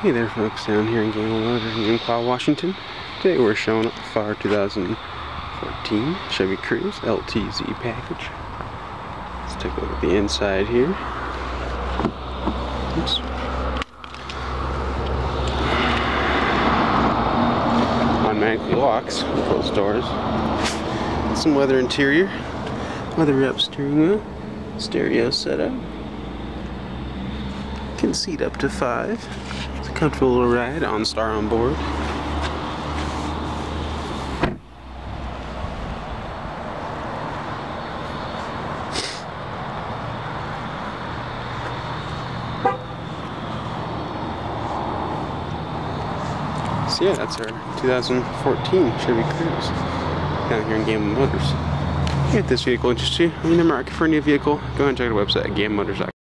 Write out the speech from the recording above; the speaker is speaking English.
Hey there folks, down here in Gamblin Motors in Enumclaw, Washington. Today we're showing up the FAR 2014 Chevy Cruze LTZ package. Let's take a look at the inside here. Oops. Automatically locks closed doors. Some leather interior, leather up steering wheel, stereo setup. Can seat up to five. It's a comfortable ride, OnStar on board. So yeah, that's our 2014 Chevy Cruze down here in Gamblin Motors. If this vehicle interests you, I'm in the market for a new vehicle, go ahead and check out our website at.